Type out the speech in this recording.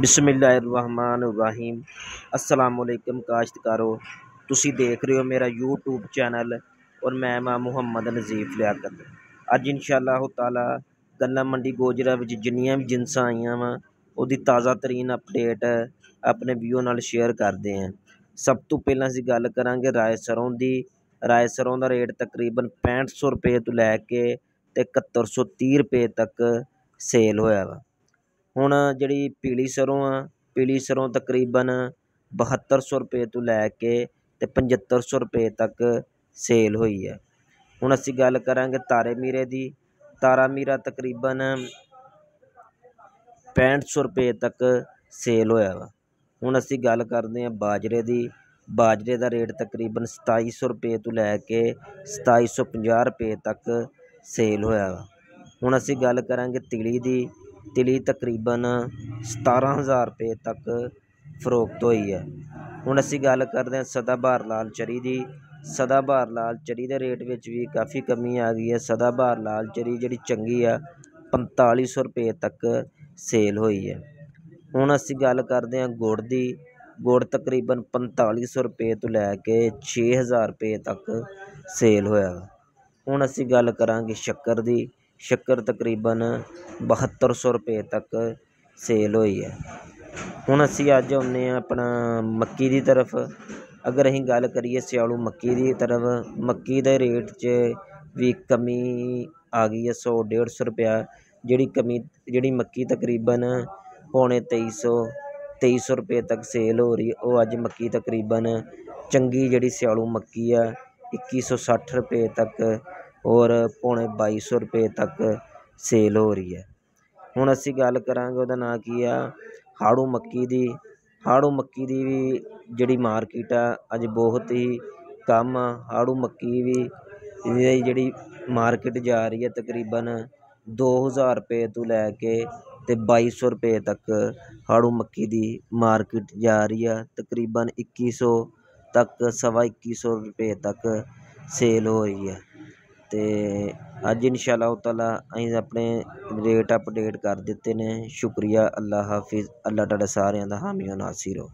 ਬਿਸਮਿਲ੍ਲਾਹਿਰਰਹਿਮਾਨਿਰਰਹੀਮ। ਅਸਲਾਮ ਅਲੈਕਮ ਕਾਸ਼ਤਕਾਰੋ ਤੁਸੀਂ ਦੇਖ ਰਹੇ ਹੋ ਮੇਰਾ YouTube ਚੈਨਲ ਔਰ ਮੈਂ ਮਾਂ ਮੁਹੰਮਦ ਨਜ਼ੀਫ ਲਿਆਕਤ। ਅੱਜ ਇਨਸ਼ਾਅੱਲਾਹ ਤਾਲਾ ਗੱਲਾਂ ਮੰਡੀ ਗੋਜਰਾ ਵਿੱਚ ਜਿੰਨੀਆਂ ਵੀ ਜਿੰਸਾਂ ਆਈਆਂ ਵਾ, ਉਹਦੀ ਤਾਜ਼ਾ ਤਰੀਨ ਅਪਡੇਟ ਆਪਣੇ ਵੀਓ ਨਾਲ ਸ਼ੇਅਰ ਕਰਦੇ ਹਾਂ ਸਭ ਤੋਂ ਪਹਿਲਾਂ ਅਸੀਂ ਗੱਲ ਕਰਾਂਗੇ ਰਾਏ ਸਰੋਂ ਦੀ। ਰਾਏ ਸਰੋਂ ਦਾ ਰੇਟ ਤਕਰੀਬਨ 6500 ਰੁਪਏ ਤੋਂ ਲੈ ਕੇ ਤੇ 7130 ਰੁਪਏ ਤੱਕ ਸੇਲ ਹੋਇਆ ਵਾ। ਹੁਣ ਜਿਹੜੀ ਪੀਲੀ ਸਰ੍ਹੋਂ ਆ, ਪੀਲੀ ਸਰ੍ਹੋਂ ਤਕਰੀਬਨ ਬਹੱਤਰ ਸੌ ਰੁਪਏ ਤੋਂ ਲੈ ਕੇ ਅਤੇ ਪੰਝੱਤਰ ਸੌ ਰੁਪਏ ਤੱਕ ਸੇਲ ਹੋਈ ਹੈ। ਹੁਣ ਅਸੀਂ ਗੱਲ ਕਰਾਂਗੇ ਤਾਰੇ ਮੀਰੇ ਦੀ। ਤਾਰਾ ਮੀਰਾ ਤਕਰੀਬਨ ਪੈਂਹਠ ਸੌ ਰੁਪਏ ਤੱਕ ਸੇਲ ਹੋਇਆ ਵਾ। ਹੁਣ ਅਸੀਂ ਗੱਲ ਕਰਦੇ ਹਾਂ ਬਾਜਰੇ ਦੀ। ਬਾਜਰੇ ਦਾ ਰੇਟ ਤਕਰੀਬਨ ਸਤਾਈ ਸੌ ਰੁਪਏ ਤੋਂ ਲੈ ਕੇ 2750 ਰੁਪਏ ਤੱਕ ਸੇਲ ਹੋਇਆ ਵਾ। ਹੁਣ ਅਸੀਂ ਗੱਲ ਕਰਾਂਗੇ ਤਿਲੀ ਦੀ। ਤਿਲੀ ਤਕਰੀਬਨ 17000 ਰੁਪਏ ਤੱਕ ਫਰੋਖਤ ਹੋਈ ਹੈ। ਹੁਣ ਅਸੀਂ ਗੱਲ ਕਰਦੇ ਹਾਂ ਸਦਾਬਹਾਰ ਲਾਲ ਚਰੀ ਦੀ। ਸਦਾਬਹਾਰ ਲਾਲ ਚਰੀ ਦੇ ਰੇਟ ਵਿੱਚ ਵੀ ਕਾਫੀ ਕਮੀ ਆ ਗਈ ਹੈ। ਸਦਾਬਹਾਰ ਲਾਲ ਚਰੀ ਜਿਹੜੀ ਚੰਗੀ ਆ 4500 ਰੁਪਏ ਤੱਕ ਸੇਲ ਹੋਈ ਹੈ। ਹੁਣ ਅਸੀਂ ਗੱਲ ਕਰਦੇ ਹਾਂ ਗੁੜ ਦੀ। ਗੁੜ ਤਕਰੀਬਨ 4500 ਰੁਪਏ ਤੋਂ ਲੈ ਕੇ 6000 ਰੁਪਏ ਤੱਕ ਸੇਲ ਹੋਇਆ ਹੁਣ ਅਸੀਂ ਗੱਲ ਕਰਾਂਗੇ ਸ਼ੱਕਰ ਦੀ। ਸ਼ੱਕਰ ਤਕਰੀਬਨ 7200 ਰੁਪਏ ਤੱਕ ਸੇਲ ਹੋਈ ਹੈ। ਹੁਣ ਅਸੀਂ ਅੱਜ ਆਉਂਦੇ ਹਾਂ ਆਪਣਾ ਮੱਕੀ ਦੀ ਤਰਫ। ਅਗਰ ਅਸੀਂ ਗੱਲ ਕਰੀਏ ਸਿਆਲੂ ਮੱਕੀ ਦੀ ਤਰਫ, ਮੱਕੀ ਦੇ ਰੇਟ 'ਚ ਵੀ ਕਮੀ ਆ ਗਈ ਹੈ 100 150 ਰੁਪਇਆ, ਜਿਹੜੀ ਕਮੀ, ਜਿਹੜੀ ਮੱਕੀ ਤਕਰੀਬਨ ਪੌਣੇ 2300 2300 ਰੁਪਏ ਤੱਕ ਸੇਲ ਹੋ ਰਹੀ, ਉਹ ਅੱਜ ਮੱਕੀ ਤਕਰੀਬਨ ਚੰਗੀ ਜਿਹੜੀ ਸਿਆਲੂ ਮੱਕੀ ਆ 2160 ਰੁਪਏ ਤੱਕ ਔਰ ਪੌਣੇ 2200 ਰੁਪਏ ਤੱਕ ਸੇਲ ਹੋ ਰਹੀ ਹੈ। ਹੁਣ ਅਸੀਂ ਗੱਲ ਕਰਾਂਗੇ ਉਹਦਾ ਨਾਂ ਕੀ ਆ? ਹਾੜੂ ਮੱਕੀ ਦੀ। ਹਾੜੂ ਮੱਕੀ ਦੀ ਵੀ ਜਿਹੜੀ ਮਾਰਕੀਟ ਆ, ਅੱਜ ਬਹੁਤ ਹੀ ਕੰਮ ਆ। ਹਾੜੂ ਮੱਕੀ ਵੀ ਇਹਦੀ ਜਿਹੜੀ ਮਾਰਕੀਟ ਜਾ ਰਹੀ ਹੈ ਤਕਰੀਬਨ 2000 ਰੁਪਏ ਤੋਂ ਲੈ ਕੇ ਤੇ 2200 ਰੁਪਏ ਤੱਕ ਹਾੜੂ ਮੱਕੀ ਦੀ ਮਾਰਕੀਟ ਜਾ ਰਹੀ ਆ। ਤਕਰੀਬਨ 2100 ਤੱਕ, ਸਵਾ 2100 ਰੁਪਏ ਤੱਕ ਸੇਲ ਹੋ ਰਹੀ ਹੈ। ਅਤੇ ਅੱਜ ਇਨਸ਼ਾ ਇਨਸ਼ਾਅੱਲਾ ਤਾਲਾ ਅਸੀਂ ਆਪਣੇ ਰੇਟ ਅਪਡੇਟ ਕਰ ਦਿੱਤੇ ਨੇ। ਸ਼ੁਕਰੀਆ ਅੱਲਾ ਹਾਫਿਜ਼। ਅੱਲਾ ਤੁਹਾਡਾ ਸਾਰਿਆਂ ਦਾ ਹਾਮੀ ਨਾਸਿਰ ਹੋ